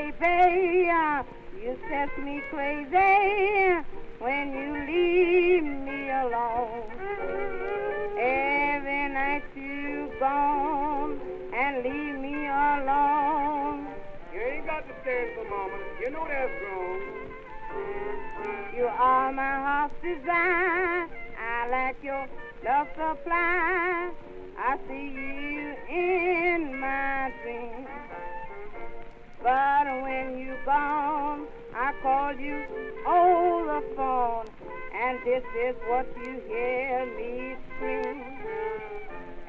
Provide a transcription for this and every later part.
baby, you set me crazy when you leave me alone. Every night you gone and leave me alone. You ain't got to stand for mama. You know that's wrong. You are my heart's desire. I like your love supply. I see you But when you gone, I call you over the phone, and this is what you hear me scream.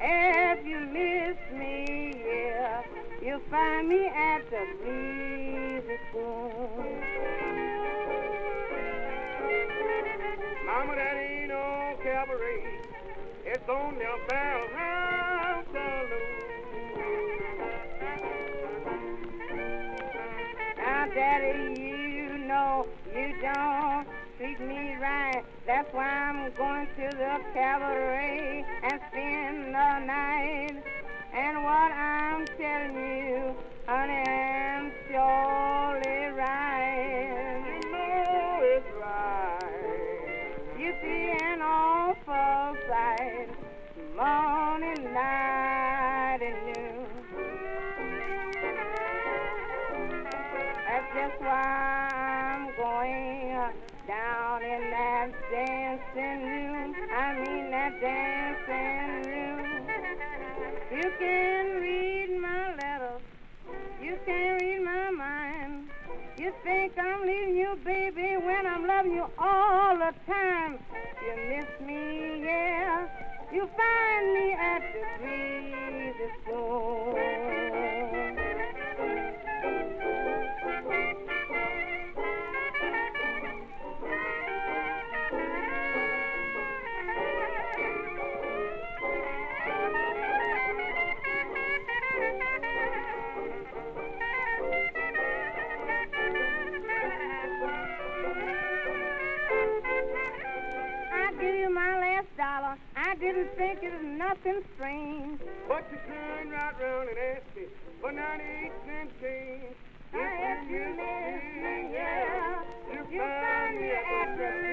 If you miss me, yeah, you'll find me at the music room. Mama, that ain't no cabaret. It's only a barrel saloon. Now, Daddy, you know you don't treat me right. That's why I'm going to the cabaret and spend the night. And what I'm telling you, honey, I'm surely right. You know it's right. You see an awful sight, morning, night, You can read my letters. You can read my mind. You think I'm leaving you, baby, when I'm loving you all the time. You miss me, yeah. You find me at the greasy spoon. Nothing strange. But you turn right round and ask me for 98 cent change. If you miss me, yeah, you find me at the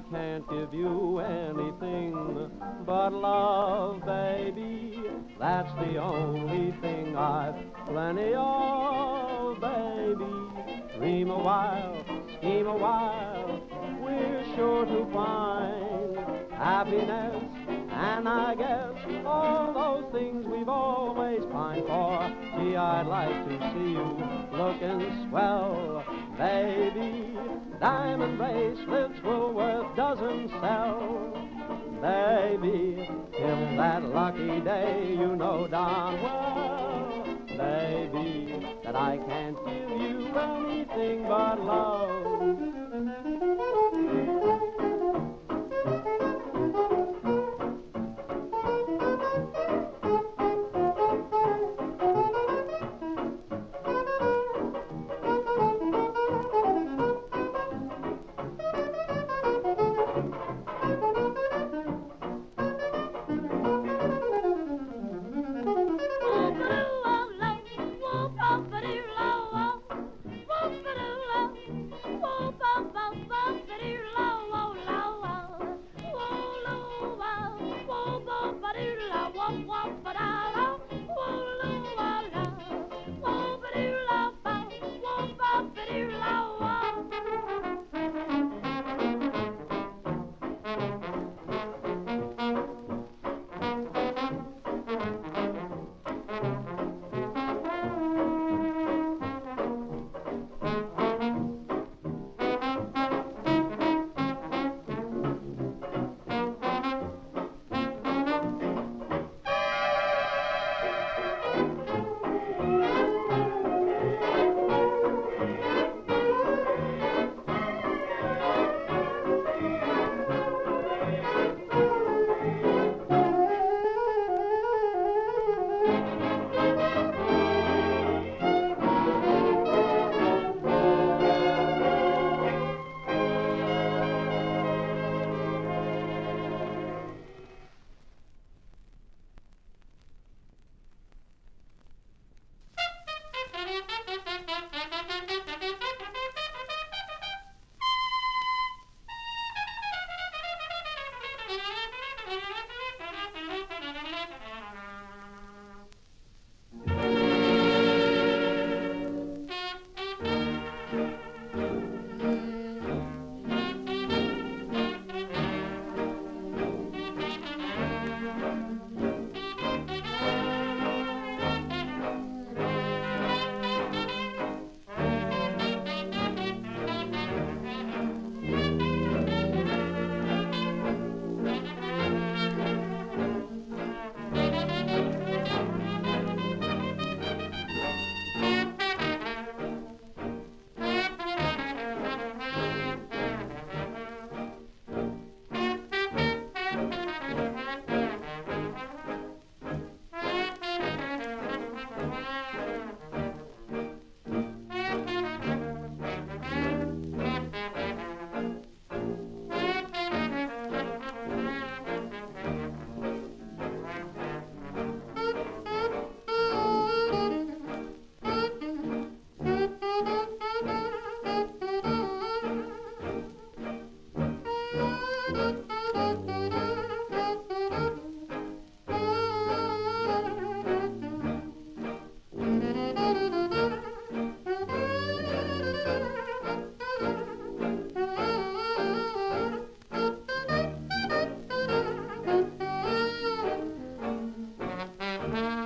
I can't give you anything but love, baby. That's the only thing I've plenty of, baby. Dream a while, scheme a while, we're sure to find happiness. And I guess all those things we've always pined for. Gee, I'd like to see you looking swell Maybe diamond bracelets will worth dozens. sell. Maybe in that lucky day you know darn well. Maybe that I can't give you anything but love. Bye.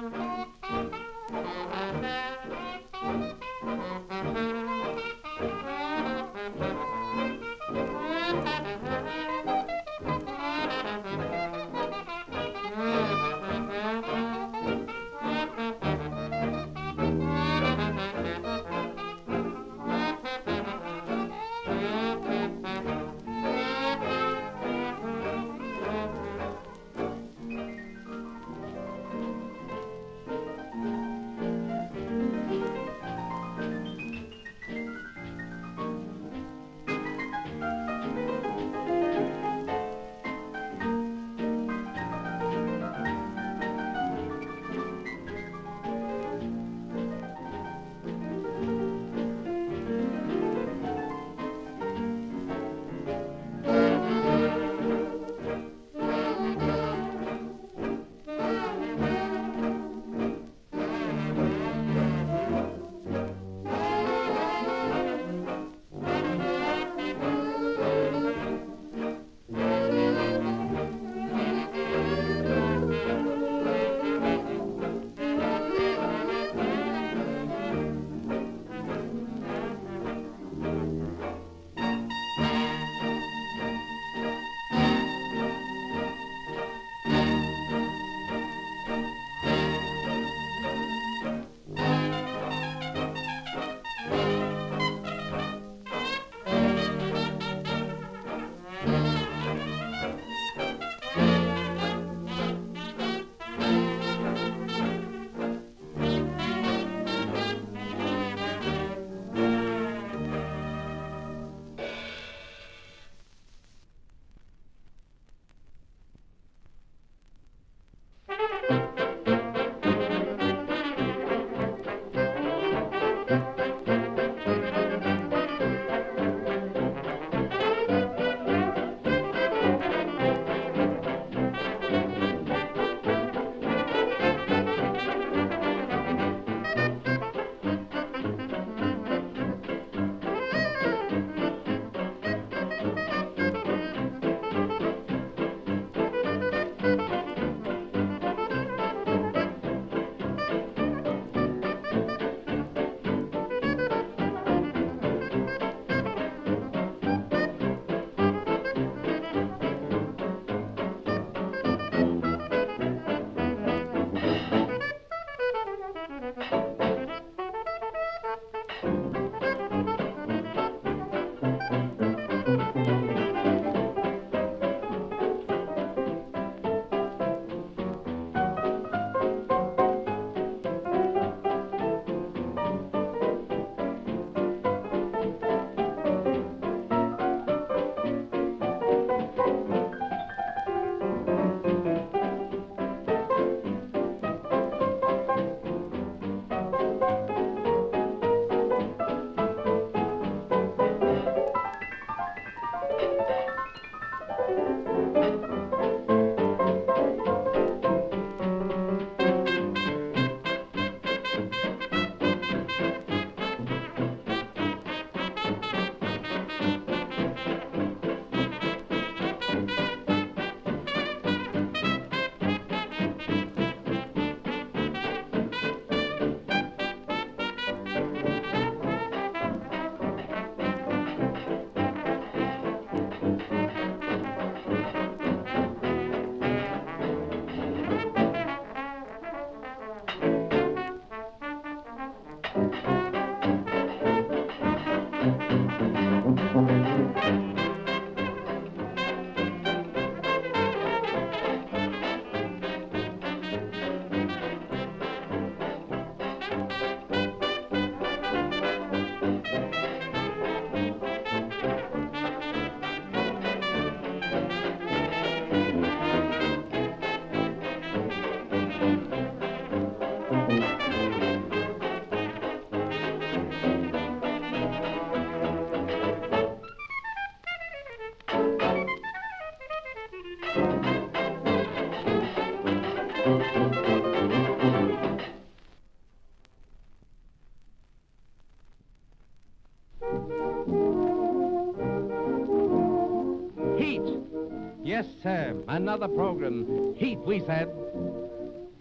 Another program. Heat, we said.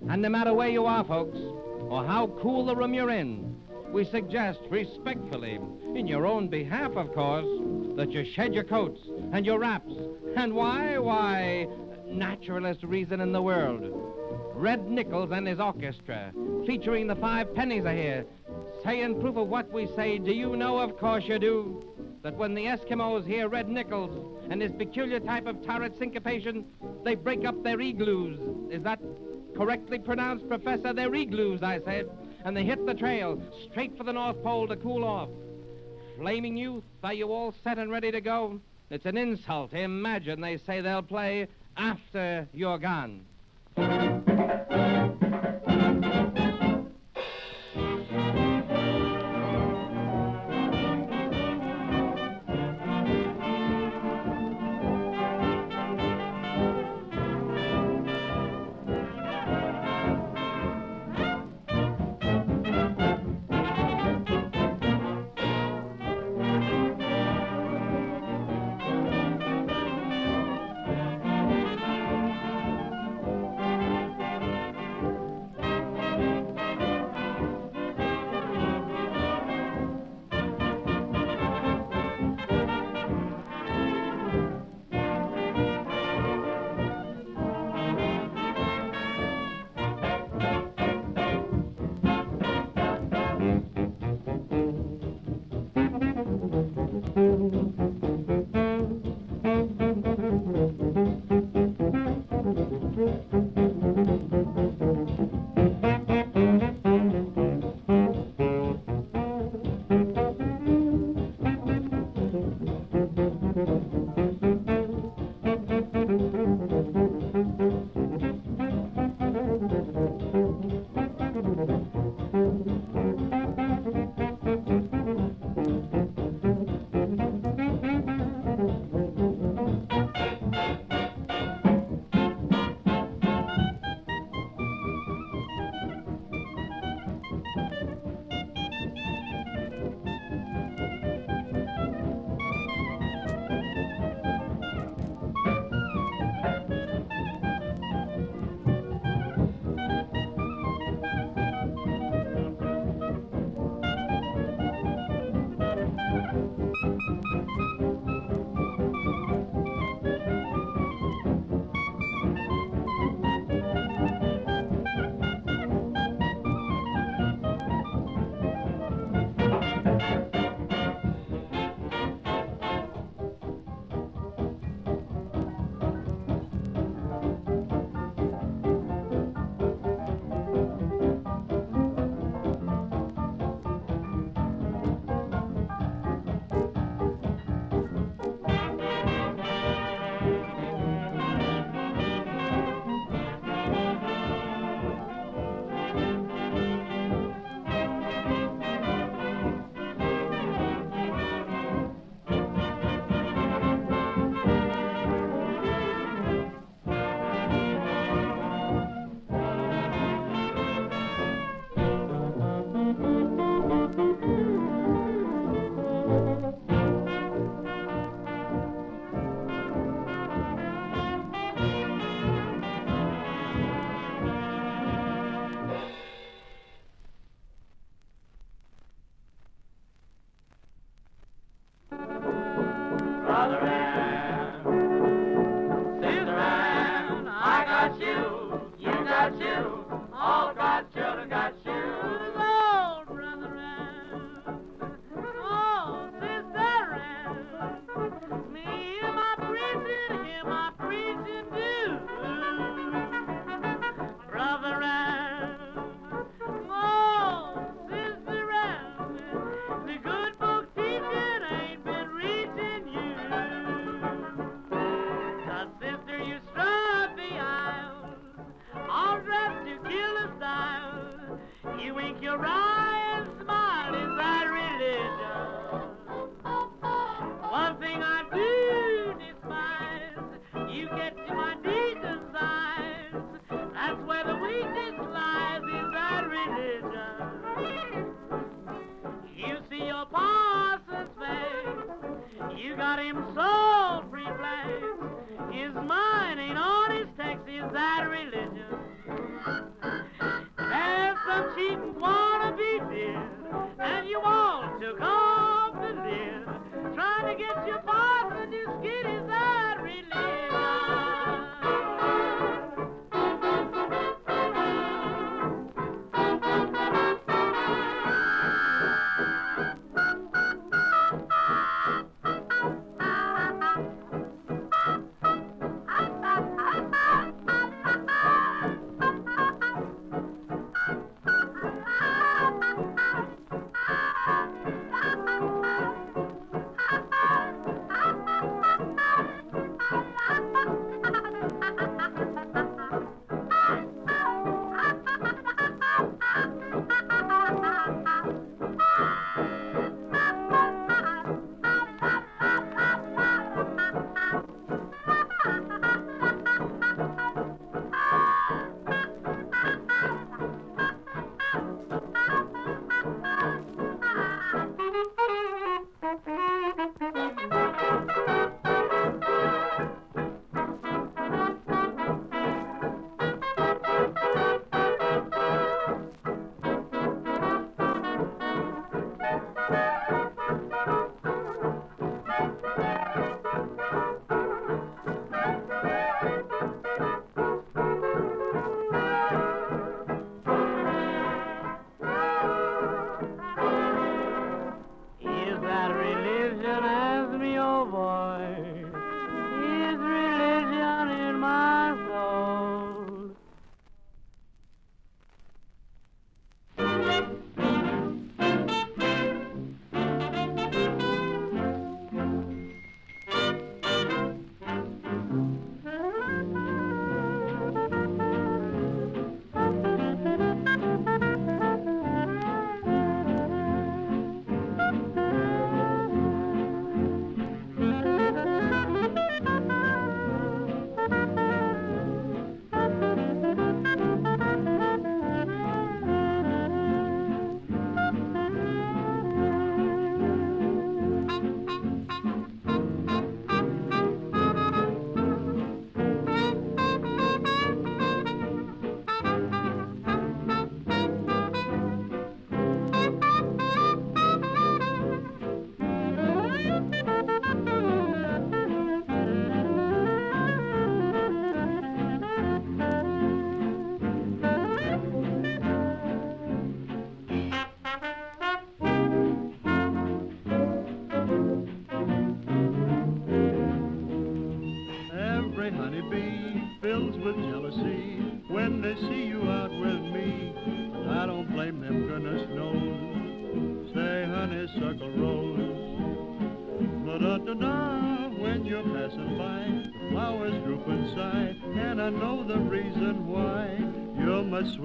And no matter where you are, folks, or how cool the room you're in, we suggest respectfully, in your own behalf, of course, that you shed your coats and your wraps. And why? Why, naturalest reason in the world. Red Nichols and his orchestra, featuring the five pennies are here, saying proof of what we say. Do you know, of course you do, that when the Eskimos hear Red Nichols and his peculiar type of turret syncopation, they break up their igloos. Is that correctly pronounced, Professor? They're igloos, I said. And they hit the trail, straight for the North Pole to cool off. Flaming youth, are you all set and ready to go? It's an insult. Imagine they say they'll play after you're gone.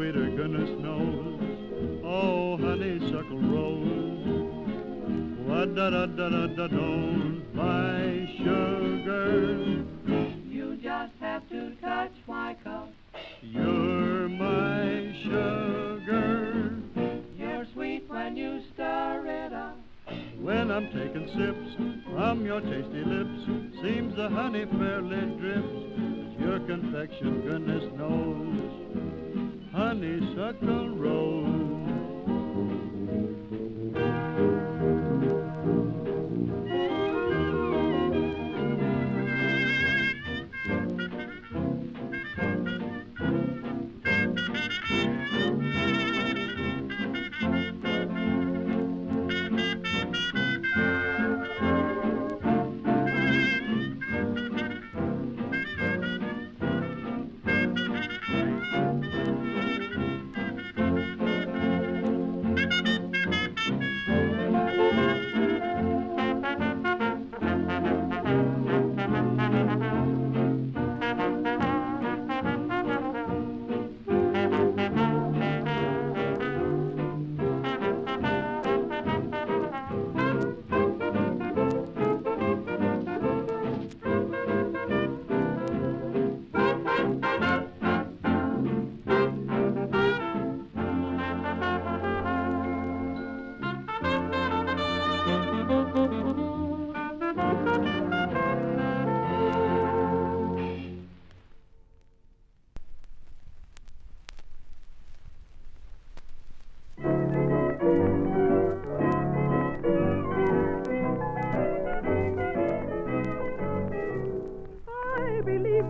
Sweeter, goodness knows. Oh, honeysuckle rose. What da da da da da don't my sugar. You just have to touch my cup. You're my sugar. You're sweet when you stir it up. When I'm taking sips from your tasty lips, seems the honey fairly drips. It's your confection, goodness knows. Honeysuckle rose.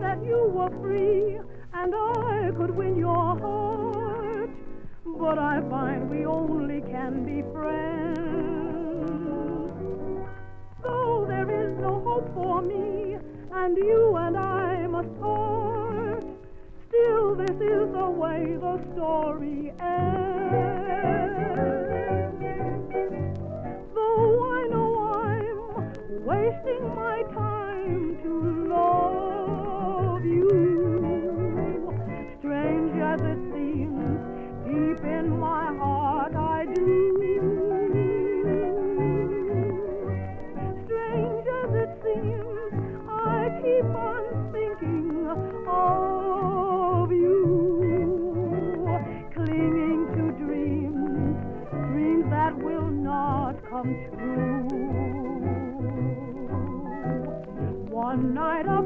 That you were free and I could win your heart. But I find we only can be friends. Though there is no hope for me and you and I must part, still this is the way the story ends. Though I know I'm wasting my time One night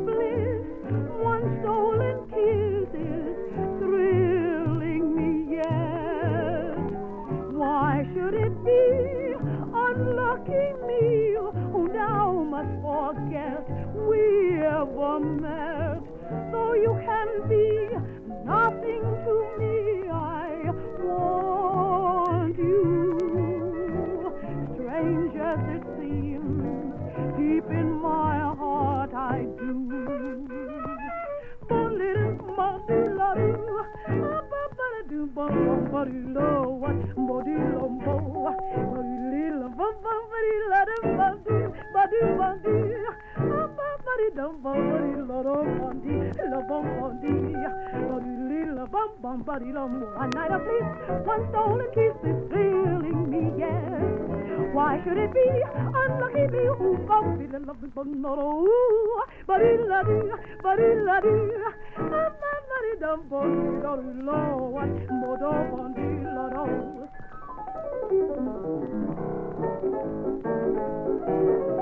One night of bliss, one stolen kiss is should it be? Unlucky me who found me the love but not oh, but in la do, but in la do, I'm not very dumb for you, don't know what more don't be la do. One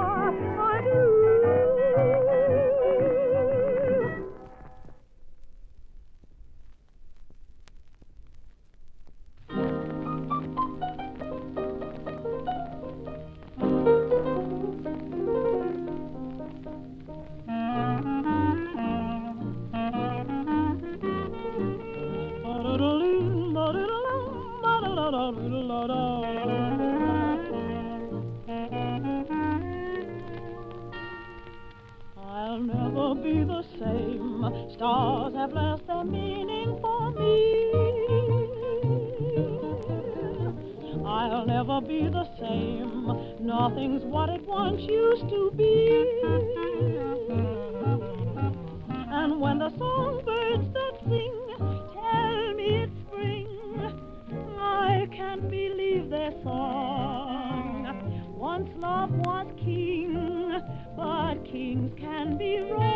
stars have lost their meaning for me. I'll never be the same, nothing's what it once used to be. And when the songbirds that sing tell me it's spring, I can't believe their song. Once love was king, but kings can be wrong.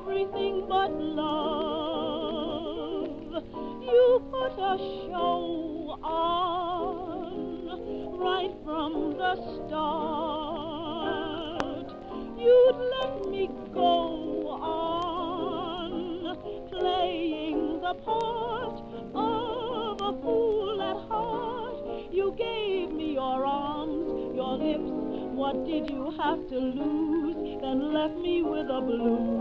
everything but love. You put a show on right from the start. You'd let me go on playing the part of a fool at heart. You gave me your arms, your lips. What did you have to lose? Then left me with a blue.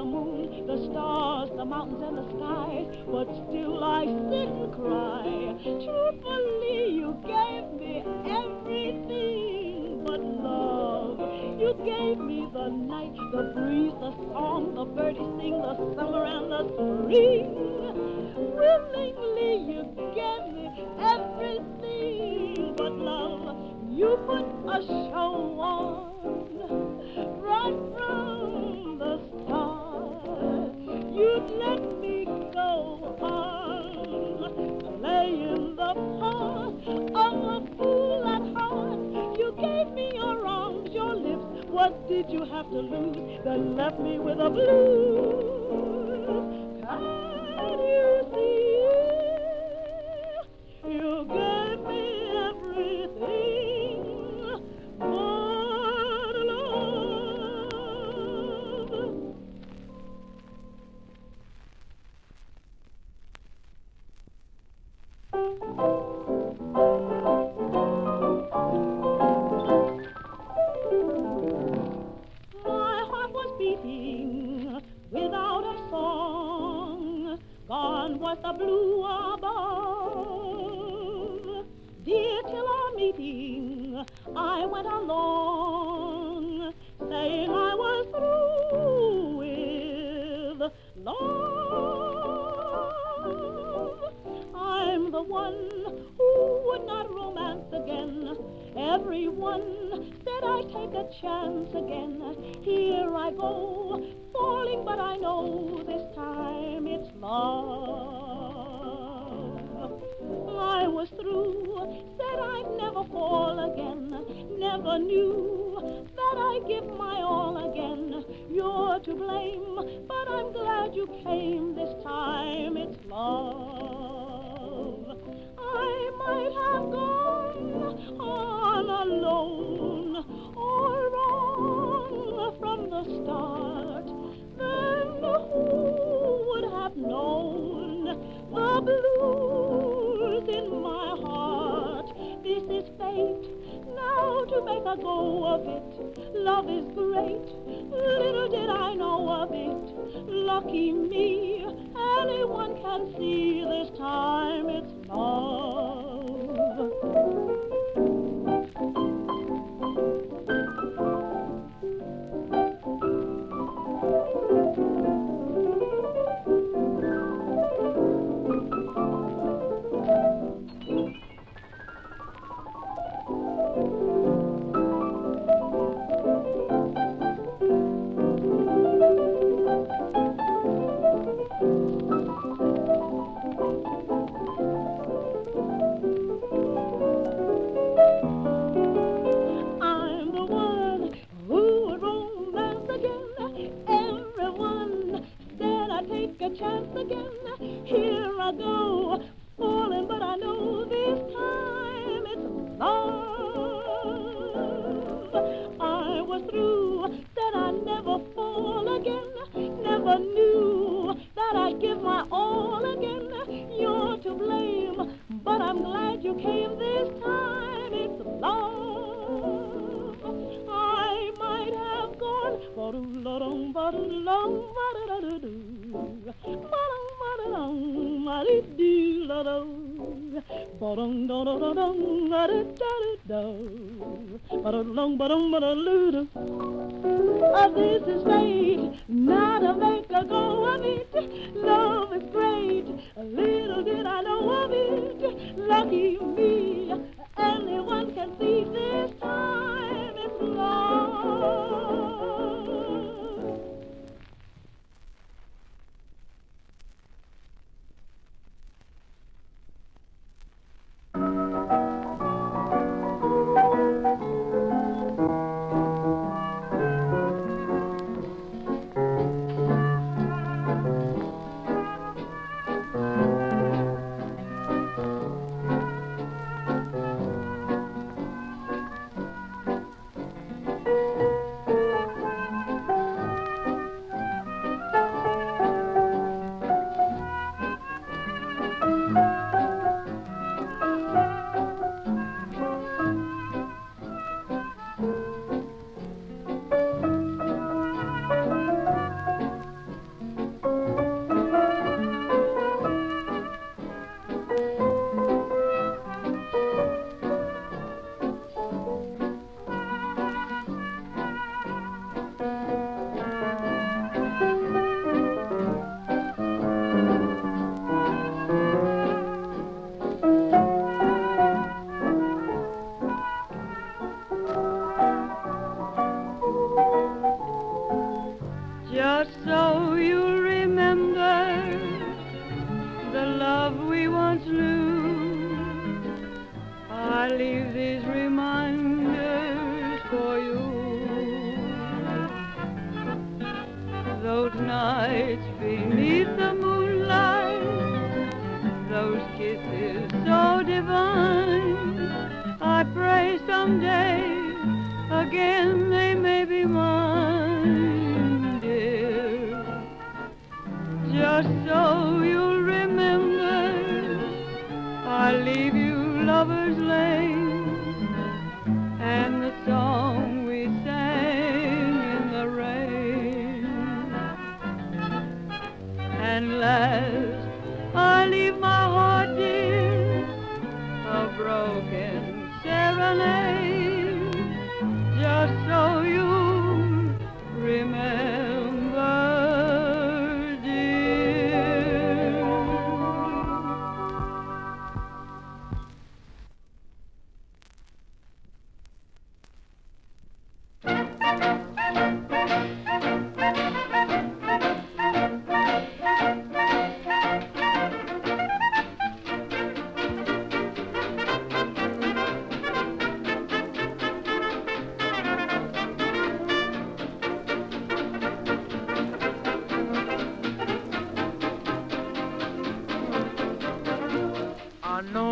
The moon, the stars, the mountains, and the sky, but still I sit and cry. Truthfully, you gave me everything but love. You gave me the night, the breeze, the song, the birdies sing, the summer and the spring. Willingly, you gave me everything but love. You put a show on right from the start. What did you have to lose that left me with a blues? Can you see? Was the blue above. Dear, till our meeting, I went along, saying I was through with love. I'm the one who would not romance again. Everyone said I'd take a chance again. Here I go, falling, but I know this time it's love. I was through, said I'd never fall again. Never knew that I'd give my all again. You're to blame, but I'm glad you came this time. It's love. I might have gone on alone or wrong from the start. Blues in my heart? This is fate. Now to make a go of it. Love is great. Little did I know of it. Lucky me. Anyone can see this time it's love. This is fate, not a make a go of it. Love is great, little did I know of it. Lucky me, anyone can see this time it's love.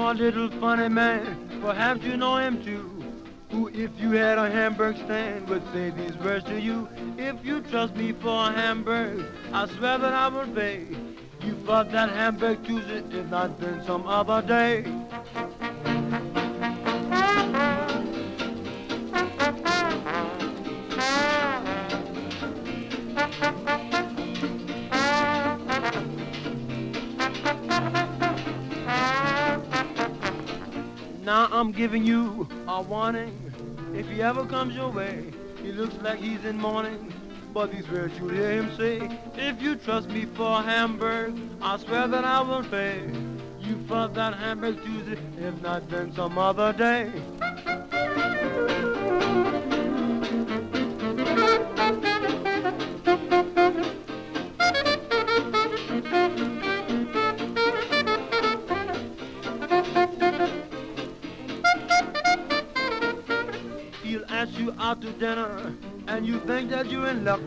a little funny man, perhaps you know him too. Who, if you had a Hamburg stand, would say these words to you. If you trust me for a Hamburg, I swear that I will pay. You bought that Hamburg Tuesday, if not then some other day. Giving you a warning. If he ever comes your way, he looks like he's in mourning. But these words you'll hear him say, if you trust me for Hamburg, I swear that I will pay. You for that Hamburg Tuesday, if not then some other day. And you think that you're in luck.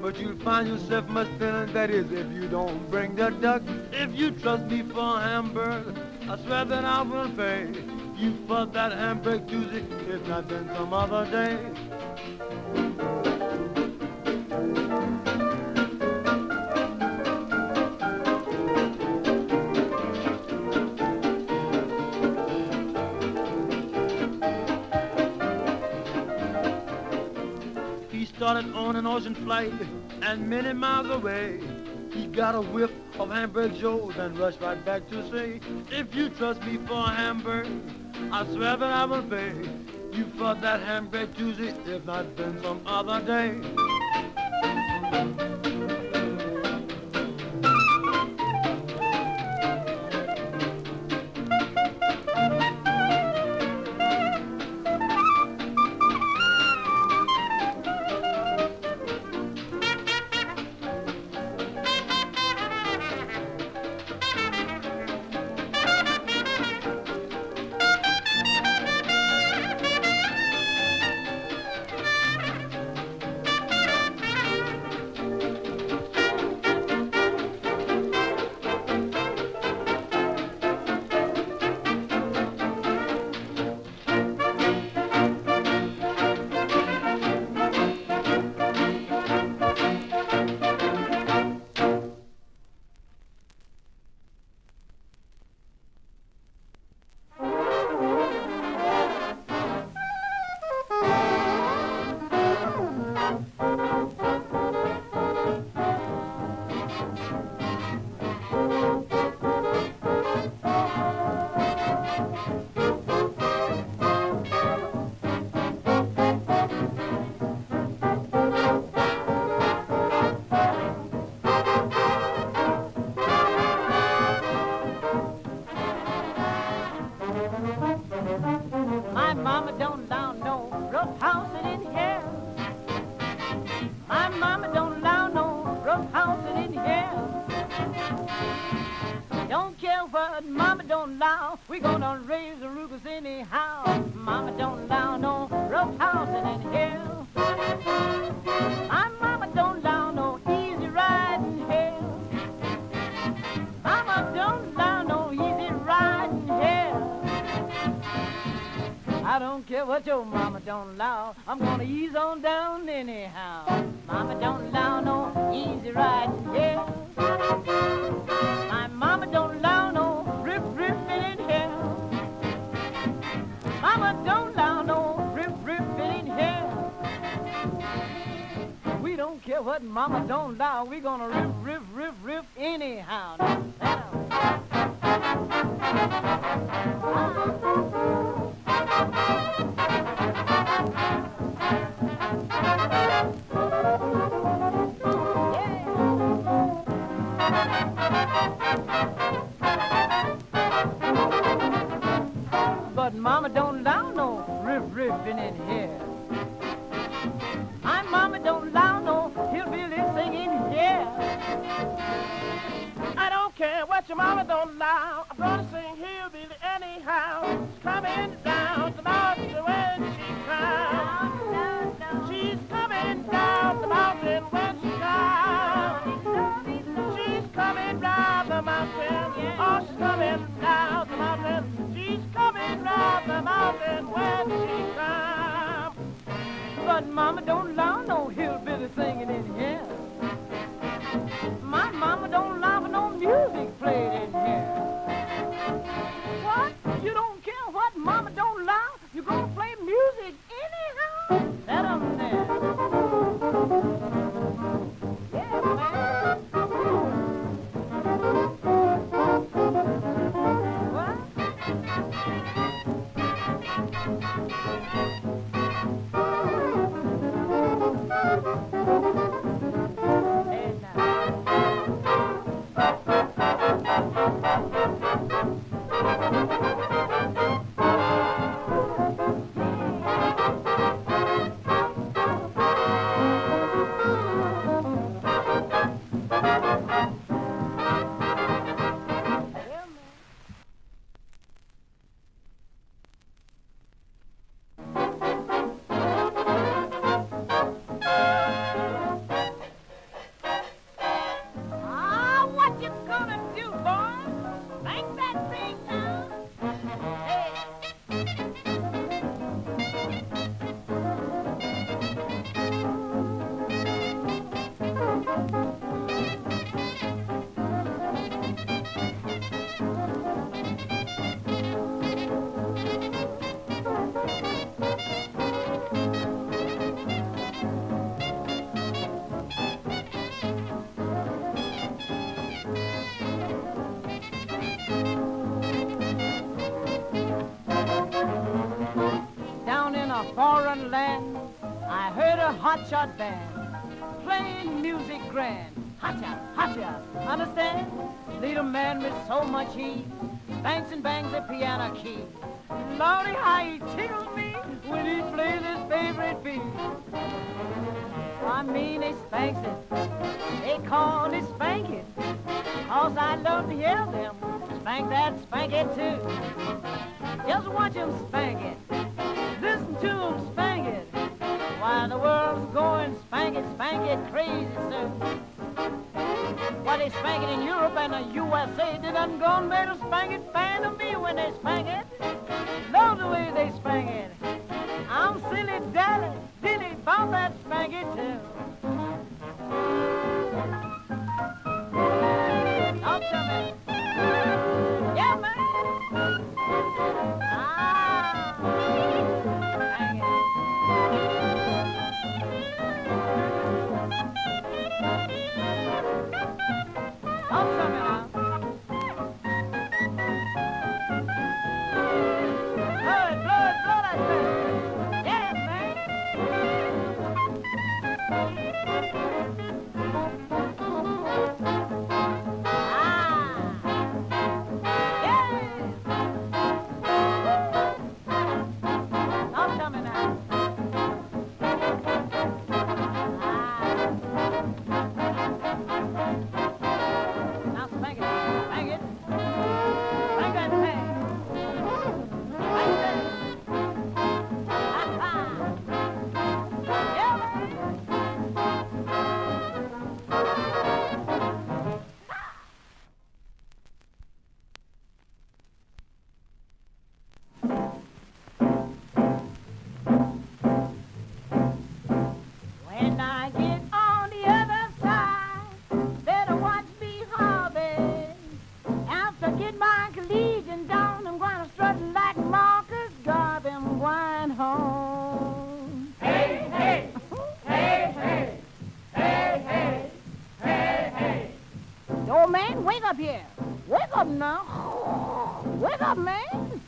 But you'll find yourself much thinner, that is, if you don't bring the duck. If you trust me for a hamburger, I swear that I will pay. You for that Hamburg Tuesday, if not then some other day. On flight, and many miles away, he got a whiff of Hamburg Joe, and rushed right back to say, If you trust me for a Hamburg, I swear that I will pay. You for that Hamburg Tuesday, if not then some other day. Care what your mama don't allow. I'm gonna ease on down anyhow. Mama don't allow no easy riding here. My mama care what mama don't allow. We gonna rip rip rip rip anyhow. But mama don't allow no riff riffing in here. My mama don't allow care what your mama don't allow. I'm gonna sing hillbilly anyhow. She's coming down the mountain when she comes. She's coming down the mountain when she comes. She's coming down the mountain. Oh, she's coming down the mountain. She's coming down the mountain when she comes. But mama don't allow no hillbilly singing in here. Mama don't allow no music played in here. What? You don't care what mama don't allow? You gonna play music anyhow? That up there. A hotshot band they spank it in Europe and the USA, they done gone a spank it fan of me when they spank it. Love the way they spank it. I'm silly dally, dilly about that spank it too. Wake up, now. Wake up, man.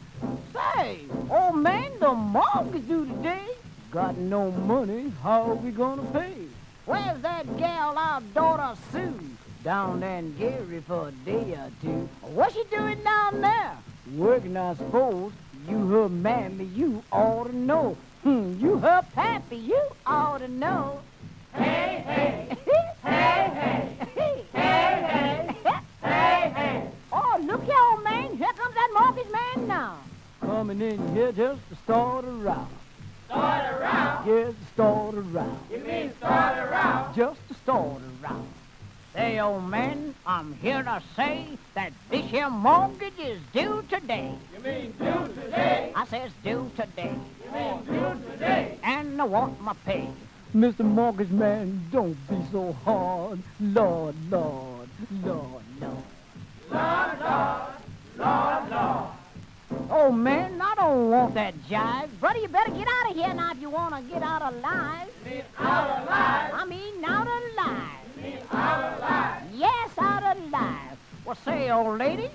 Say, old man, the mortgage due today. Got no money, how are we gonna pay? Where's that gal, our daughter Sue? Down there in Gary for a day or two. What's she doing down there? Working, I suppose. You her mammy, you ought to know. Hmm, you her pappy, you ought to know. Hey, hey, hey, hey, hey, hey. Oh, look here, old man. Here comes that man now. Coming in here just to start a row. Start around. Yes, to start a row. You mean start around? Just to start a row. Say, old man, I'm here to say that this here mortgage is due today. You mean due today? I says due today. You mean due today? And I want my pay. Mr. Mortgage Man, don't be so hard. Lord, Lord, Lord, Lord. Lord, Lord, Lord, Lord. Oh, man, I don't want that jive. Brother, you better get out of here now if you want to get out alive. Mean out alive? I mean out alive. Mean out alive? Yes, out alive. Well, say, old lady,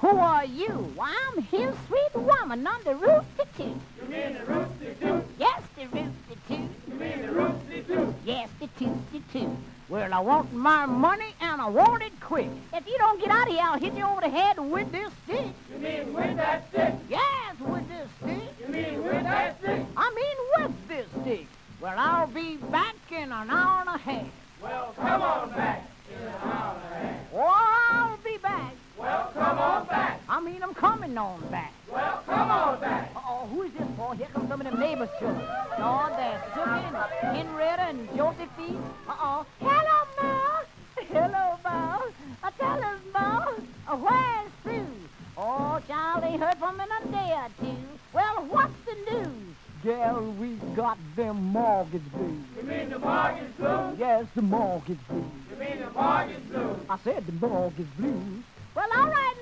who are you? Why, I'm his sweet woman on the rooster too. You mean the rooster too? Yes, the rooster too. You mean the rooster too? Yes, the tootsie too. Well, I want my money and I want it quick. If you don't get out of here, I'll hit you over the head with this stick. You mean with that stick? Yes, with this stick. You mean with that stick? I mean with this stick. Well, I'll be back in an hour and a half. Well, come on back in an hour and a half. Oh, I'll be back. Well, come on back. I mean, I'm coming on back. Well, come on back. Uh-oh, who is this for? Here come some of them neighbors' children. Oh, there's Susan, Henrietta, and Josephine. Uh-oh. Hello, Ma. Hello, Ma. Uh, tell us, Ma. Uh, where's Sue? Oh, child, ain't heard from her in a day or two. Well, what's the news? Gal, we got them mortgage blues. You mean the mortgage blues? Yes, the mortgage blues. You mean the mortgage blues? I said the mortgage blues. Well, all right,